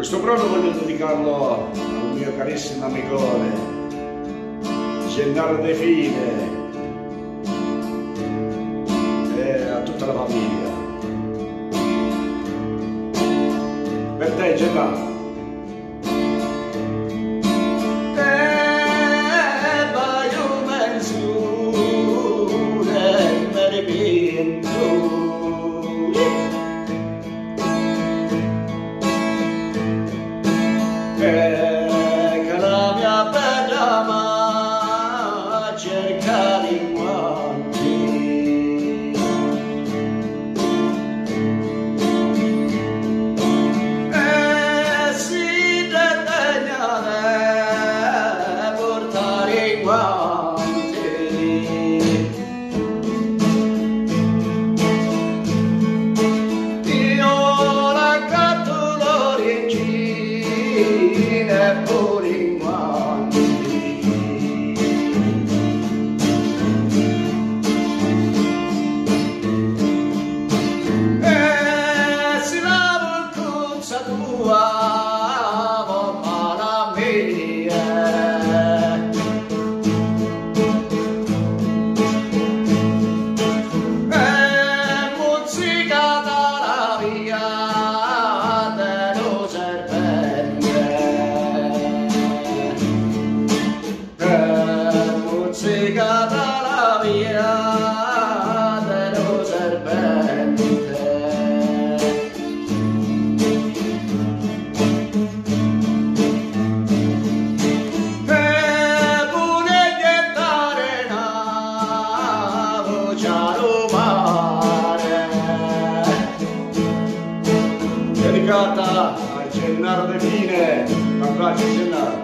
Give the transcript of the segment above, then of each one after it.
Questo brano voglio dedicarlo al mio carissimo amicone, Gennaro De Fine e a tutta la famiglia. Per te Gennaro. che Ooh, ah. Palomare dedicata a Gennaro De Fine ma piace Gennaro.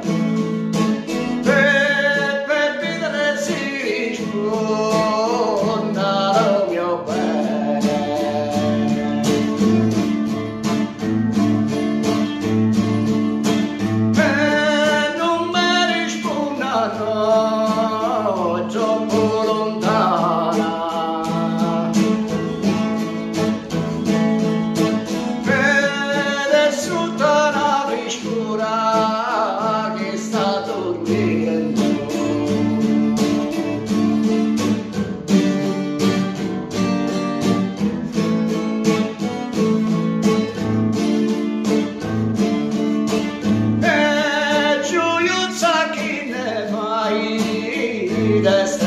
Peppe Pita del Sirispondaro mio bene. E non mi rispondano troppo lontano. that's